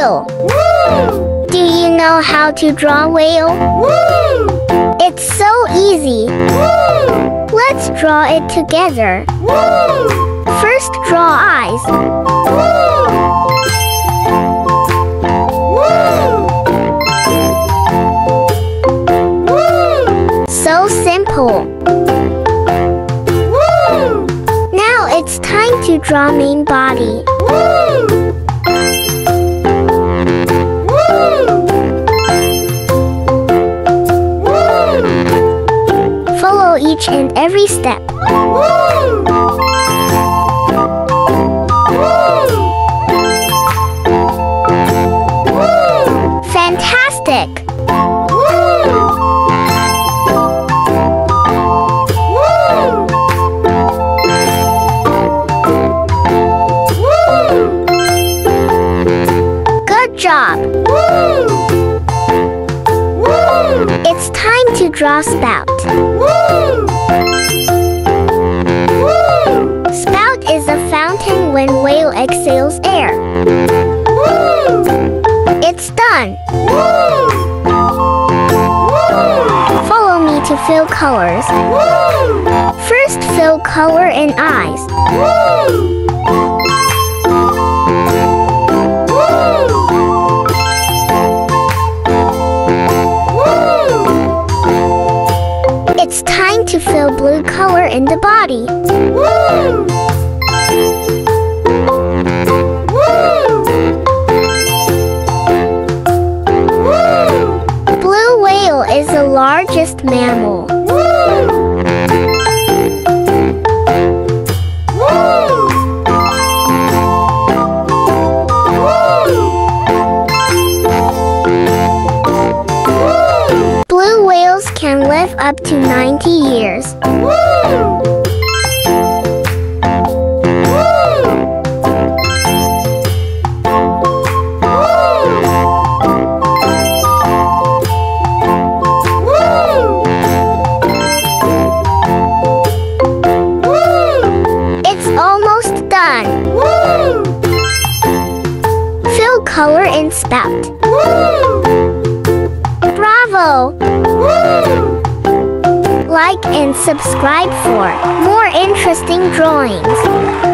Whale. Do you know how to draw whale? It's so easy. Let's draw it together. First draw eyes. So simple. Now it's time to draw main body. Follow each and every step. Fantastic! Good job! It's time to draw spout. Spout exhales air. It's done. Follow me to fill colors. First fill color in eyes. It's time to fill blue color in the body. Largest mammal. Blue whales can live up to 90 years. Almost done. Fill color in spout. Bravo! Like and subscribe for more interesting drawings.